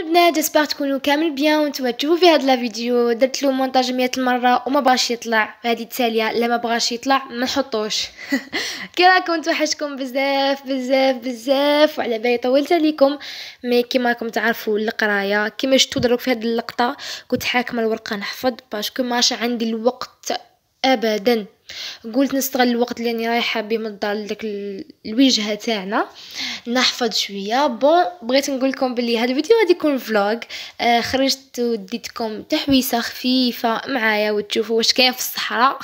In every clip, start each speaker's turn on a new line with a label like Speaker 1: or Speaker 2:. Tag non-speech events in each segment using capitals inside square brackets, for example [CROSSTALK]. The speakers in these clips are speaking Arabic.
Speaker 1: البنات j'espère تكونوا كامل bien وأنتم تشوفوا في هذا الفيديو درت له مونتاج 100 مرة وما بغاش يطلع. هذه التالية لا ما بغاش يطلع ما نحطوش. [LAUGHS] كي راكم توحشكم بزاف بزاف بزاف وعلى بالي طولت عليكم. mais كيما راكم تعرفوا القراية كيما شفتوا دروك في هذه اللقطة كنت حاكمه الورقة نحفظ parce que ماشي عندي الوقت ابدا. قلت نستغل الوقت اللي راني رايحة بيه من الدار لداك الوجهه تاعنا. نحفظ شوية. bon بغيت نقول لكم بلي هذا الفيديو غادي يكون vlog آه خرجت وديتكم تحويسة خفيفة معايا وتشوفوا واش كاين في الصحراء.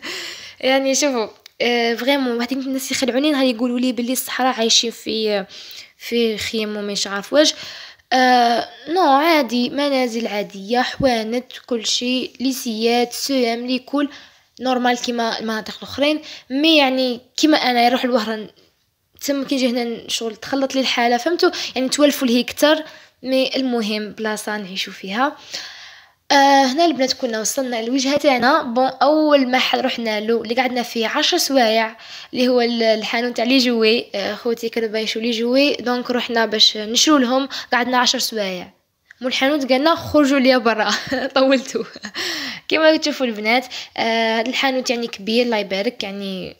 Speaker 1: [LAUGHS] يعني شوفوا آه vraiment واحد الناس يخدعوني نهار يقولوا لي بلي الصحراء عايشين في في خيم ومش عارف واش. آه non عادي منازل عادية حوانت كل شيء les CEM CEM les écoles normal كيما المناطق الاخرين mais يعني كيما أنا نروح لوهران تم كي نجي هنا شغل تخلط لي الحالة فهمتوا يعني توالفوا الهكتر mais المهم بلاصة نعيشوا فيها. آه هنا البنات كنا وصلنا للوجهة تاعنا. bon أول محل رحنا له اللي قعدنا فيه عشر سوايع اللي هو الحانوت تاع les jouets. آه خوتي كانوا بايشوا les jouets donc رحنا باش نشرو لهم. قعدنا عشر سوايع. مول الحانوت قالنا خرجوا ليا برا [LAUGHS] طولتوا كما تشوفوا البنات آه الحانوت يعني كبير الله يبارك يعني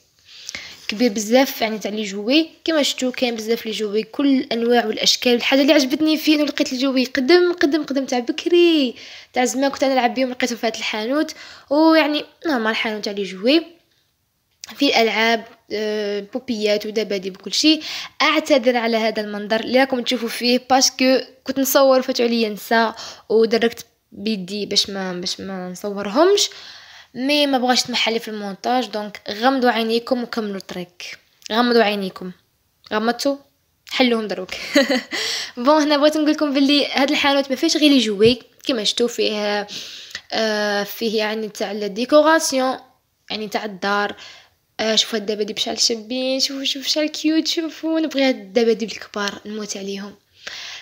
Speaker 1: كبير بزاف يعني تاع les jouets. كما شفتوا كاين بزاف les jouets كل الانواع والأشكال. الحاجة اللي عجبتني فيه لقيت الجوي قدم قدم قدم تاع بكري. تاع زمان كنت نلعب بهم لقيته في هذا الحانوت. ويعني normal الحانوت تاع les jouets. في الألعاب آه، بوبيات ودباديب وكل شيء أعتذر على هذا المنظر اللي راكم تشوفوا فيه parce que كنت نصور فاتو عليا نساء ودرقت بيدي باش ما باش ما نصورهمش mais ما بغاش تنحالي في المونتاج donc غمضوا عينيكم وكملوا الطريق غمضوا عينيكم. غمضتوا حلوهم دروك. [LAUGHS] bon هنا بغيت نقول لكم باللي هاد الحانوت ما فيش غير les jouets كيما شفتوا فيه آه فيه يعني تاع ال décoration يعني تاع الدار. آه شوفوا الدباديب شحال شابين شوفوا شوفوا شحال cute شوفوا نبغي هاد الدباديب الكبار نموت عليهم.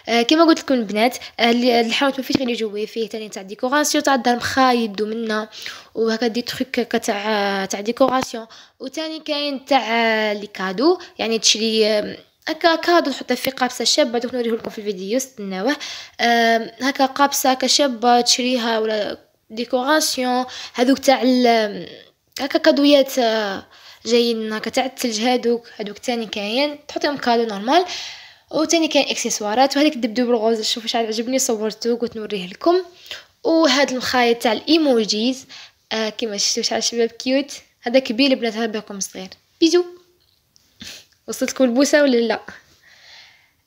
Speaker 1: آه كما قلت لكم البنات آه الحانوت ما فيش غير جوي فيه تاني تاع décoration تاع الدار مخايد ومنا وهكا des trucs تاع تاع décoration وتاني كاين تاع les cadeaux يعني تشري هكا cadeau تحطه في قابسه شابة دوك نوريه لكم في الفيديو استناوه. هكا قابسه هكا شابة تشريها ولا décoration هذوك تاع هكا كادويات آه، جايين هكا تاع الثلج هادوك هادوك تاني كاين. تحطيهم cadeau normal. وتاني كاين اكسسوارات وهذيك الدبدوب ال rose شوفوا شحال عجبني صورته قلت نوريه لكم. وهاد المخايد تاع ال emojis آه كيما شفتوا شحال شباب cute. هذا كبير بنات هذا بكم صغير. bisou وصلتكم البوسة ولا لا؟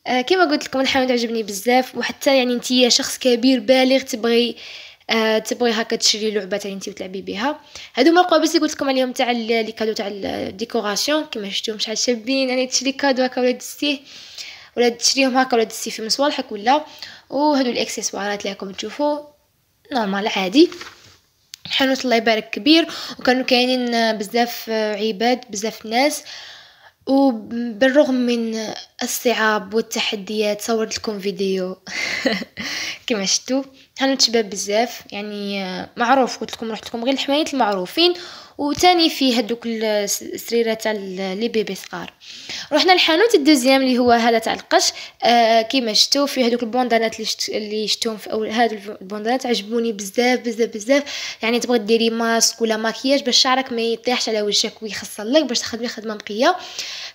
Speaker 1: آه كما قلت لكم الحانوت عجبني بزاف. وحتى يعني انتي شخص كبير بالغ تبغي آه تبغي هكا تشري لعبة تاع انتي وتلعبي بها هادو ما القوابيس قلت لكم اليوم تاع les cadeaux تاع ال décoration كما شفتوا شحال شابين. يعني تشري cadeau هكا ولا دستيه ولا تشريهم هكا ولا دستيه في صوالحك ولا وهادو الاكسسوارات اللي راكم تشوفوا normal عادي. حانوت الله يبارك كبير. وكانوا كاينين بزاف عباد بزاف ناس. وبالرغم من الصعاب والتحديات صورت لكم فيديو. [LAUGHS] كما شفتوا حانوت شباب بزاف يعني معروف قلت لكم رحت لكم غير الحوانت المعروفين. وتاني فيه هذوك السريره تاع les bébés صغار. رحنا الحانوت ال deuxième اللي هو هذا تاع القش آه كيما شفتوا فيه هذوك البوندانات اللي شت... اللي شفتوهم في اول هادو البوندانات عجبوني بزاف بزاف بزاف. يعني تبغي ديري ماسك ولا ماكياج باش شعرك ما يطيحش على وجهك ويخصل لك باش تخدمي خدمة نقية.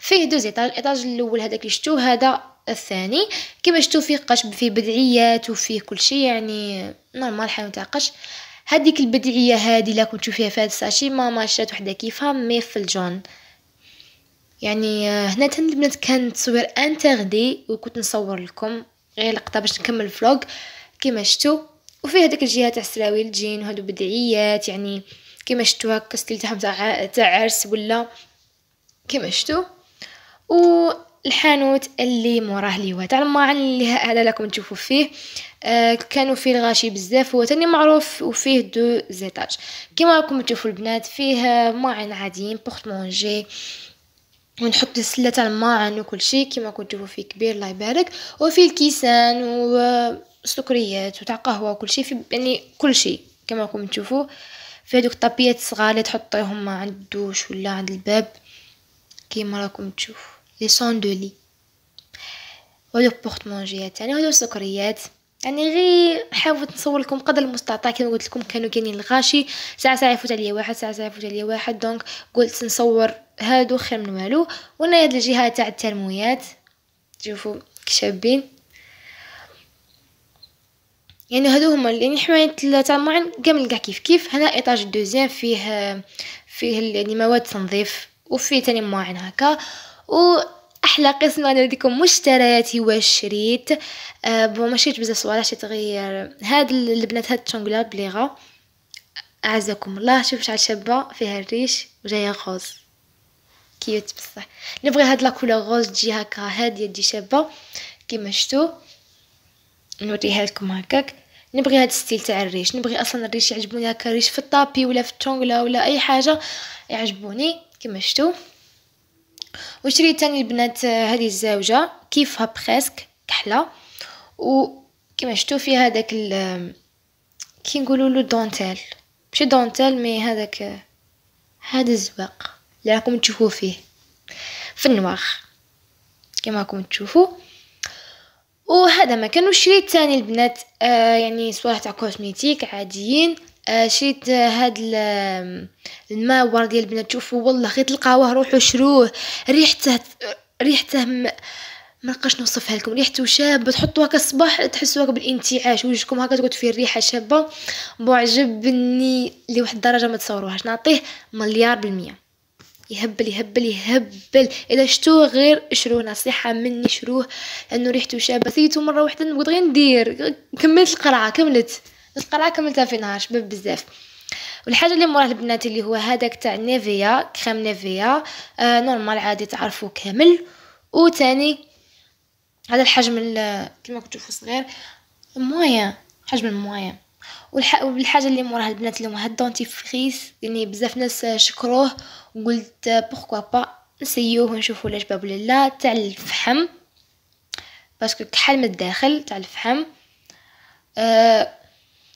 Speaker 1: فيه deux étages ال étage الأول هذاك اللي شفتوه هذا الثاني. كما شفتوا فيه قش فيه بدعيات وفيه كل شيء يعني normal حانوت تاع قش. هذيك البدعية هذه لا كنت تشوفيها في هذا ال sachet ما ماشات وحدة كيفها mais في ال jaune. يعني آه، هنا تن البنات كان تصوير interdit وكنت نصور لكم. غير لقطة باش نكمل ال vlog كيما شفتوا وفي هذيك الجهة تاع سراويل الجين وهادو بدعيات يعني كيما شفتوا هكا style تاعهم تاع عرس ولا. كيما شفتوا. و الحانوت اللي موراه لي هو. تاع الماعن اللي هذا لكم تشوفوا فيه. آه كانوا فيه الغاشي بزاف هو تاني معروف وفيه deux étages. كيما راكم تشوفوا البنات فيه ماعن عاديين porte-manger. ونحط السلة تاع الماعن وكل شيء كيما راكم تشوفوا فيه كبير الله يبارك. وفيه الكيسان وسكريات وتاع قهوة وكل شيء في يعني كل شيء كما راكم تشوفوا. في هذوك الطابيات الصغار اللي تحطيهم عند الدوش ولا عند الباب كيما راكم تشوفوا. les cendriers وهذوك بورت مونجيات تاني وهذوك السكريات يعني غير حاولت نصور لكم قدر المستطاع كما قلت لكم كانوا كاينين الغاشي ساعه ساعه يفوت عليا واحد ساعه ساعه يفوت عليا واحد donc قلت نصور هادو خير من والو وأنا هاد الجهه تاع الترمويات شوفوا كشابين يعني هادو هما يعني حماية تاع الماعن كامل كاع كيف كيف هنا étage deuxième فيه فيه يعني مواد تنظيف وفيه تاني ماعن هكا و أحلى قسم غادي نديكم مشترياتي وشريت أه bon ما شريت بزاف صوالح شريت غير هاد البنات هاد ال tongue لا بليغة أعزكم الله شوف شحال شابة فيها الريش وجاية rose. cute بصح. نبغي هاد la couleur rose تجي هكا هادية تجي شابة كيما شتو نوريها لكم هكاك. نبغي هاد ال style تاع الريش. نبغي أصلا الريش يعجبوني هكا ريش في ال tapis ولا في ال tongue ولا أي حاجة يعجبوني. كيما شتو وشريت تاني البنات هذه الزوجة كيفها presque؟ كحلة. و كما شفتوا فيها هذاك كي نقولوا له دونتيل ماشي dentelle mais هذاك هذا الزواق اللي راكم تشوفوه فيه. في ال noir. كما راكم تشوفوا وهذا ما كانوا شريت تاني البنات؟ آه يعني صوالح تاع cosmétique عاديين. شريت آه هاد الماء ورد ديال البنات. تشوفوا والله غير تلقاوه روحوا شروه. ريحته ريحته ما نبقاش نوصفها لكم. ريحته شابة. تحطوها كل صباح تحسوها بالانتعاش. وجهكم هكا تقعد فيه الريحة شابة. بو عجبني لواحد الدرجة ما تصوروهاش. نعطيه مليار بالمية. يهبل يهبل يهبل. إذا شتوه غير شروه. نصيحة مني شروه. لأنه ريحته شابة. surtout مرة واحدة نبغي غير ندير. كملت القرعه كملت. القرعه كملتها في نهار شباب بزاف. والحاجة اللي موراه البنات اللي هو هذاك تاع نيفيا كريم نيفيا آه نورمال عادي تعرفوه كامل. وتاني هذا الحجم كما كتشوفوا صغير مويا حجم المويا والحاجة اللي موراها البنات اللي هاد فريس يعني بزاف ناس شكروه وقلت بوركوا با نسيوه ونشوفوا لاش باب لا تاع الفحم. باسكو كحل من الداخل تاع الفحم. آه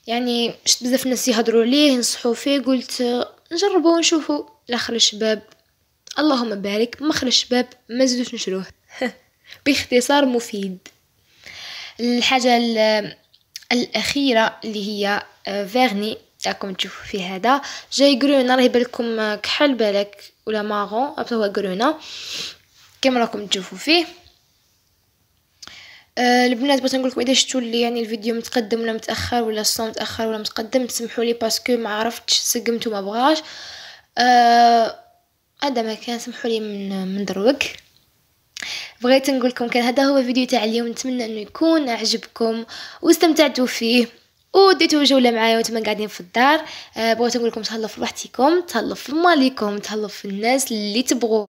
Speaker 1: يعني شفت بزاف ناس يهضروا ليه ينصحوا فيه قلت نجربوا ونشوفوا الآخر الشباب اللهم بارك مخرج الشباب ما زدوش نشروه. [LAUGHS] باختصار مفيد. الحاجة الأخيرة اللي هي فيرني راكم تشوفوا في هذا. جاي قرونه راه يبان كحل بالك ولا ماغون هو قرونه كما راكم تشوفوا فيه. آه البنات بغيت نقول لكم إذا شفتوا لي يعني الفيديو متقدم ولا متأخر ولا الصوت متأخر ولا متقدم تسمحوا لي باسكو ما عرفتش سقمت وما بغاش. آه هذا ما كان سمحوا لي من من دروك. بغيت نقول لكم كان هذا هو الفيديو تاع اليوم نتمنى إنه يكون عجبكم واستمتعتوا فيه وديتوا جوله معايا وأنتم قاعدين في الدار. أه بغيت نقول لكم تهلاو في وحدكم تهلاو في مالكم تهلاو في الناس اللي تبغوا.